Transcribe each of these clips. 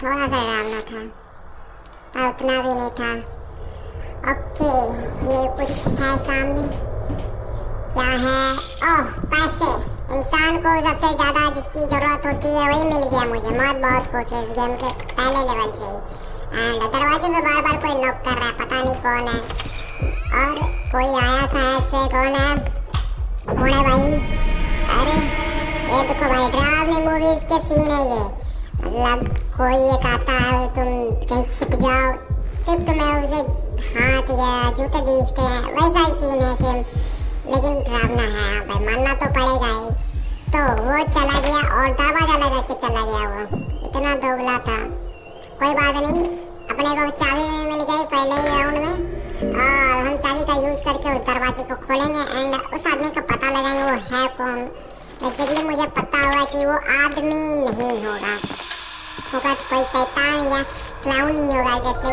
थोड़ा सा डरावना था पर उतना भी नहीं था ओके ये कुछ है सामने क्या है ओह पैसे इंसान को सबसे ज़्यादा जिसकी ज़रूरत होती है वही मिल गया मुझे मैं बहुत खुश हूँ इस गेम के पहले लेवल से ही एंड दरवाजे पे बार बार कोई नॉक कर रहा है पता नहीं कौन है और कोई आया शायद से कौन है कौन है भाई अरे ये देखो भाई डरावनी मूवीज़ के सीन है ये मतलब कोई एक आता है, तुम कहीं छिप जाओ। सिर्फ़ तुम्हें उसे हाथ या जूते दिखते हैं, वैसा ही सीन है सेम लेकिन डरावना है यहाँ पे मानना तो पड़ेगा ही। तो वो चला गया और दरवाज़ा लगा के चला गया वो। इतना दोगला था। कोई बात नहीं, अपने को चाबी में मिल गई पहले ही राउंड में। और हम चाबी का यूज़ करके उस दरवाजे को खोलेंगे एंड उस आदमी का पता लगाएँगे वो है कौन। बेसिकली मुझे पता हुआ कि वो आदमी नहीं होगा। होगा तो कोई शैतान या क्लाउन ही होगा जैसे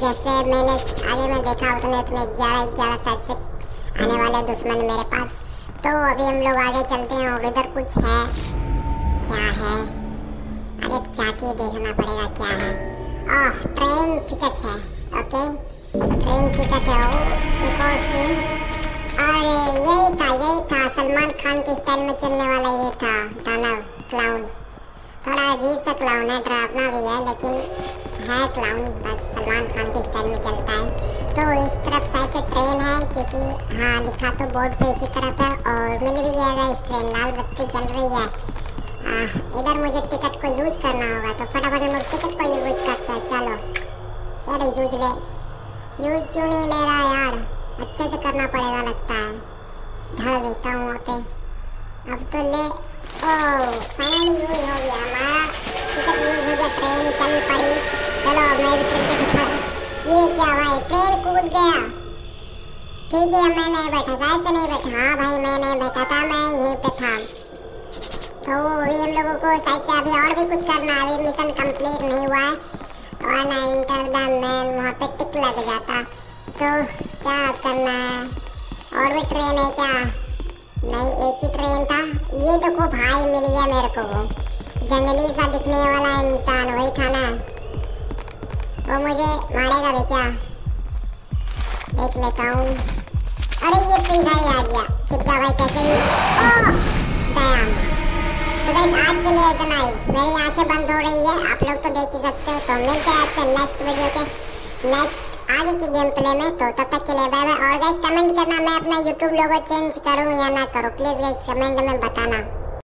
जैसे मैंने आगे में देखा उतने उतने ग्यारह ग्यारह सात से आने वाले दुश्मन मेरे पास। तो अभी हम लोग आगे चलते हैं और उधर कुछ है। क्या है? अरे जाके देखना पड़ेगा क्या है। ओह ट्रेन टिकट है ओके ट्रेन टिकट है वो एक और सीन अरे, यही था यही था। सलमान खान के स्टाइल में चलने वाला ये था, दानव क्लाउन थोड़ा अजीब सा क्लाउन है डरावना भी है, लेकिन है क्लाउन बस सलमान खान के स्टाइल में चलता है। तो इस तरफ़ शायद से ट्रेन है, क्योंकि हाँ लिखा तो बोर्ड पे इसी तरफ़ है, और मिल भी गया इस ट्रेन लाल बत्ती चल रही है। इधर मुझे टिकट को यूज़ करना होगा तो फटाफट हम लोग टिकट को यूज़ करते हैं, चलो। यार यूज़ ले। यूज़ क्यों नहीं ले रहा यार? अच्छे से करना पड़ेगा, लगता है। धड़ देता हूँ वहाँ पे अब तो ले। ओह भी ट्रेन के सफ़र ये क्या भाई ट्रेन कूद गया। ठीक है, मैं नहीं बैठा था ऐसे नहीं बैठा। हाँ भाई, मैं नहीं बैठा था, मैं यहीं पे था। तो अभी हम लोगों को शायद से अभी और भी कुछ करना अभी मिशन कंप्लीट नहीं हुआ है। और ना इंटर द मैन वहाँ पे टिक लग जाता। तो क्या करना है? और भी ट्रेन है क्या? नहीं, एक ही ट्रेन था। ये देखो भाई मिल गया मेरे को। जंगली सा दिखने वाला इंसान, वही था ना। वो मुझे मारेगा भी क्या? देख लेता हूँ। अरे, ये तो इधर ही आ गया। छिप जा भाई, कैसे भी। दयाम। तो गाइस आज के लिए इतना ही। मेरी आँखें बंद हो रही है। आप लोग तो देख ही सकते हो। तो मिलते हैं आपसे नेक्स्ट वीडियो के। नेक्स्ट आगे की गेम प्ले में। तो तब तक के लिए बाय बाय और गाइस कमेंट करना मैं अपना यूट्यूब लोगो चेंज करूँ या ना करूँ। प्लीज़ गाइस कमेंट में बताना।